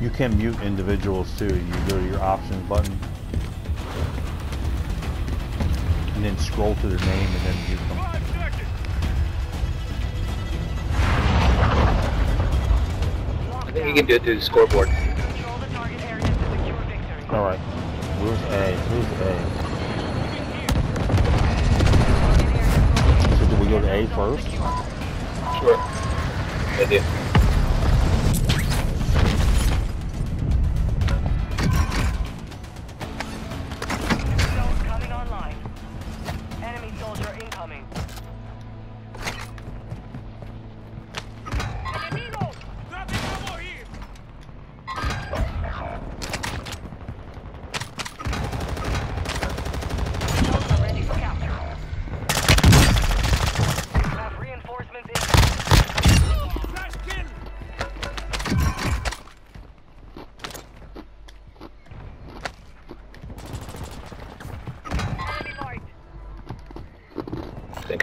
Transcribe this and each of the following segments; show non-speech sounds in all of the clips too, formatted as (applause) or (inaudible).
You can mute individuals too. You go to your options button. And then scroll to their name and then mute them. I think you can do it through the scoreboard. Control the target area to secure victory. Alright. Where's A? Where's A? So do we go to A first? Sure. Good idea.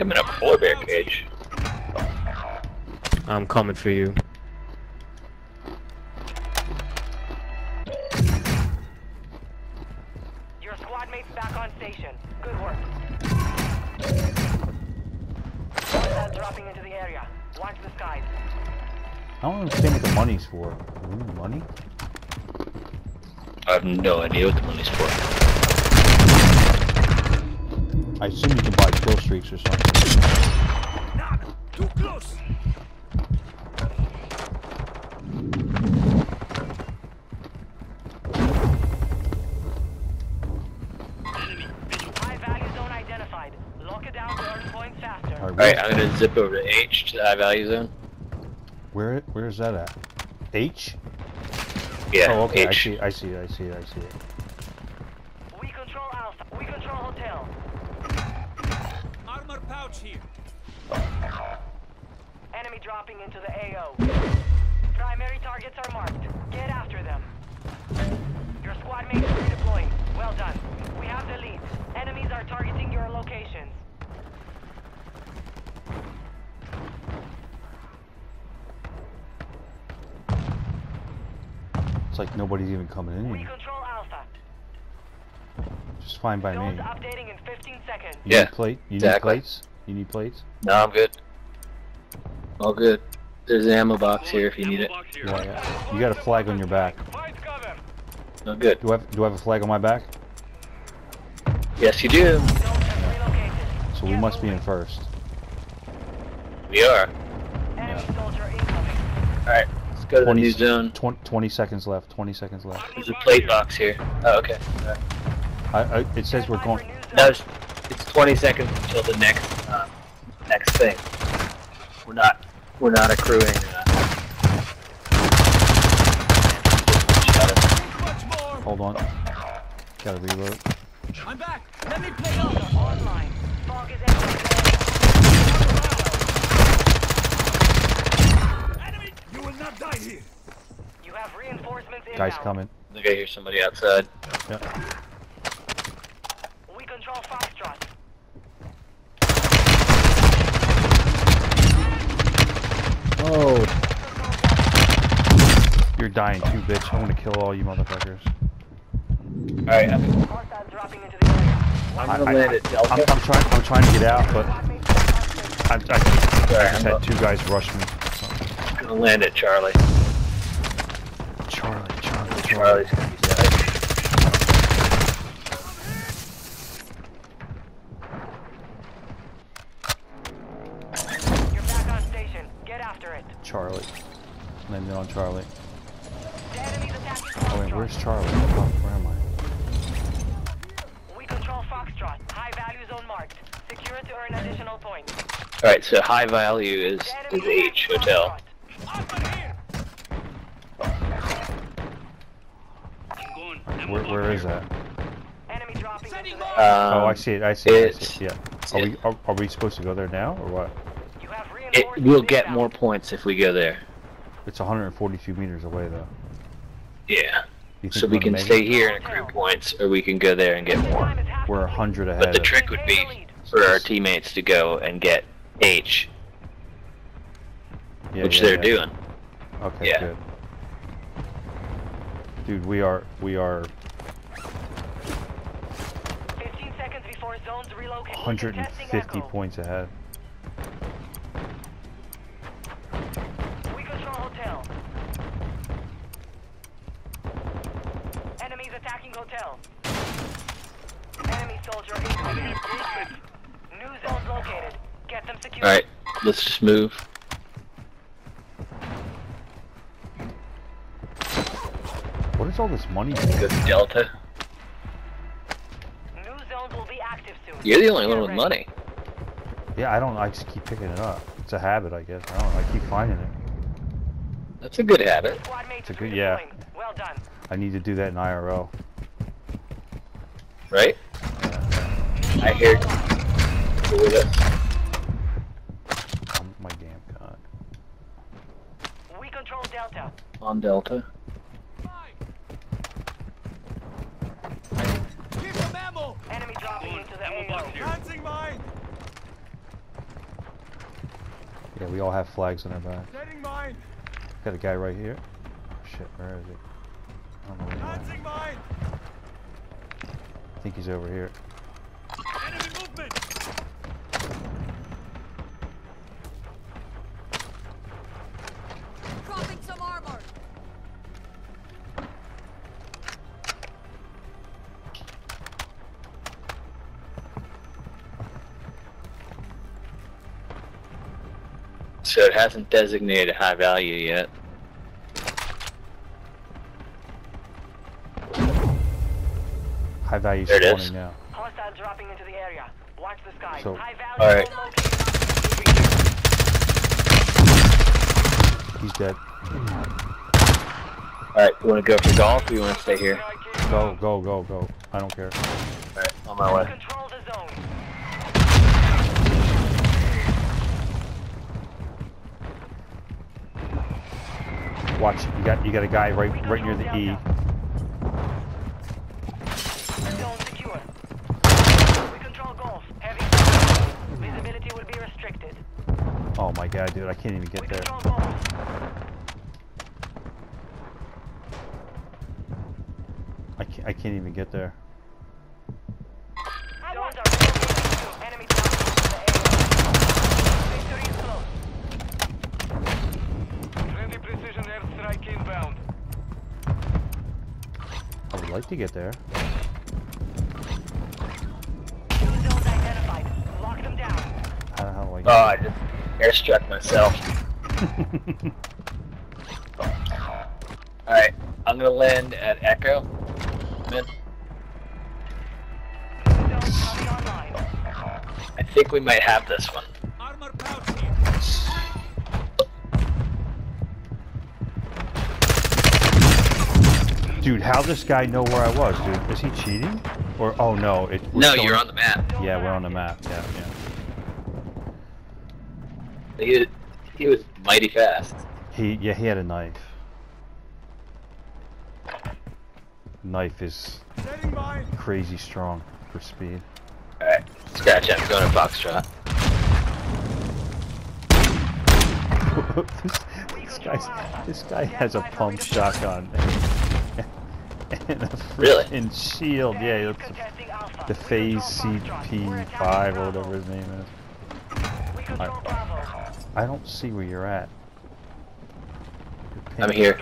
I think I'm in a polar bear cage. I'm coming for you. Your squad mates back on station. Good work. Hostiles dropping into the area. Watch the skies. I don't understand what the money's for. Ooh, money? I have no idea what the money's for. I assume you can buy kill streaks or something. High value zone identified. Lock it down to faster. Alright, I'm gonna zip over to H to the high value zone. where where's that at? H? Yeah, oh, okay. I H. see. I see. I see. I see it. We control Alpha. We control Hotel. Armor here. Enemy dropping into the AO. Primary targets are marked. Get after them. Your squad mates are redeploying. Well done. We have the lead. Enemies are targeting your locations. It's like nobody's even coming in We here. control Alpha. Just fine by Zones me. updating in 15 seconds. You Yeah, need plate? You exactly. need plates? You need plates? No, I'm good. All good. There's an ammo box here if you need it. Yeah, yeah. You got a flag on your back. No good. Do I have, do I have a flag on my back? Yes, you do. Zones. So we must be in first. We are. Enemy soldier incoming. Alright, let's go to the new zone. 20, 20 seconds left. 20 seconds left. There's a plate box here. Oh, okay. Alright. I, I, it says we're going. No, it's, it's 20 seconds until the next uh, next thing. We're not we're not accruing. Uh, Hold on. Gotta reload. I'm back. Let me play out. Online. Fog is entering. Enemy, you will not die here. You have reinforcements inbound. Guys coming. I think I hear somebody outside. Yeah. We control Foxtrot. Oh. You're dying too, bitch. I want to kill all you motherfuckers. Alright, I'm, Hostiles dropping into the area. I'm I, gonna I, land at Delta. I'm, I'm trying. I'm trying to get out, but Squad mates back on station. I, I, I just I'm had two guys rush me. I'm gonna land at Charlie. Charlie, Charlie, Charlie. Charlie's gonna be safe. You're back on station. Get after it. Charlie. Landed on Charlie. The enemy's attacking Oh wait, Foxtrot. where's Charlie? Oh, where am I? We control Foxtrot. High value zone marked. Secure to earn additional points. Alright, so high value is, The is H hotel. Foxtrot. Armor here. Where, where is that? Enemy dropping into Setting the up. area. Um, oh, I see it. I see it. I see it. Yeah. Are we are, are we supposed to go there now or what? You have It reinforcements will get inbound. more points if we go there. It's 142 meters away though. Yeah. So we're we gonna can stay it? here and accrue points, or we can go there and get more. Time is half We're complete. 100 ahead. But the trick would be for our teammates to go and get H, yeah, which yeah, they're yeah. doing. Okay, Yeah. good. Dude, we are we are 15 seconds before zones relocate. Contesting 150 points ahead. Attacking hotel. Enemy soldier incoming. New zones located. Get them secured. Alright, let's just move. What is all this money? Go to Delta. New zones will be active soon. You're the only one with ready. money. Yeah, I don't. I just keep picking it up. It's a habit, I guess. I don't. I keep finding it. That's a good habit. It's a good- yeah. Well done. I need to do that in IRL. Right? I hear you with us. Oh my damn god. We control Delta. On Delta. Keep some ammo. Enemy dropping into the AO. Lancing mine. Yeah, we all have flags on our back. Setting mine. Got a guy right here. Oh, shit, where is he? I don't know where he went. Mine. I think he's over here. Enemy movement. Dropping some armor. So it hasn't designated a high value yet. High value There it spawning is. now. Hostiles dropping into the area. Watch the sky. So- High value Alright. He's dead. Alright, you wanna go for golf or you wanna stay here? Go, go, go, go. I don't care. Alright, on my way. Control the zone. Watch, you got you got a guy right right near the E. Zone secure. We control golf. Heavy fire. Visibility will be restricted. Oh my god, dude, I can't even get there. I can't, I can't even get there. Zones are relocating soon. Enemy dropping into the AO. Victory is close. Friendly precision airstrike inbound. I would like to get there. Two zones identified. Lock them down. How the hell do I Oh, get uh, I just airstruck myself. Alright, I'm gonna land at Echo. Mid. Two zones coming online. I think we might have this one. Armor pouch here. Dude, how does this guy know where I was, dude? Is he cheating? Or oh no, it. we're No, still- you're on the map. Yeah, we're on the map. Yeah, yeah. He, he was mighty fast. He yeah, he had a knife. Knife is crazy strong for speed. Alright, scratch it. I'm going to Foxtrot. (laughs) this, this guy's, this guy has a pump shotgun and a Really? freaking shield. Yeah, it's the Phase control Foxtrot. We're attacking CP5 or whatever his name is. Bravo. I don't see where you're at. You're I'm pinned. here.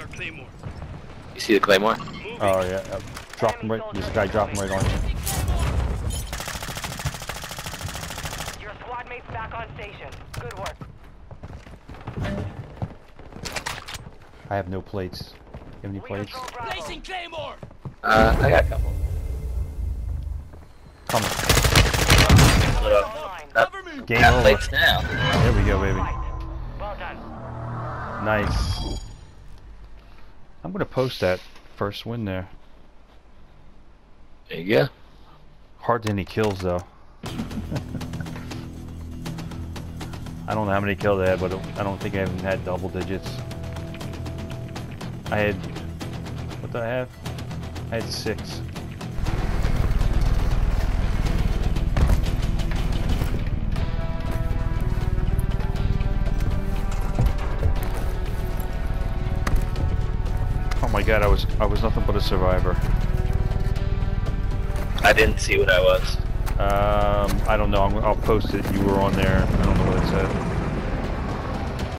You see the Claymore? Oh yeah, uh, drop him right. This guy drop him right on you. Your squad mates back on station. Good work. I have no plates. You have any plates? control Placing claymore. Uh, I got a couple. Come. Split up. Cover me. Game over. plates now. There we go, baby. Right. Well done. Nice. I'm gonna post that first win there. There you go. Hard to any kills though. I don't know how many kills I had, but I don't think I even had double digits. I had what did I have? I had six. God, I was I was nothing but a survivor. I didn't see what I was. Um, I don't know. I'm, I'll post it. You were on there. I don't know what it said.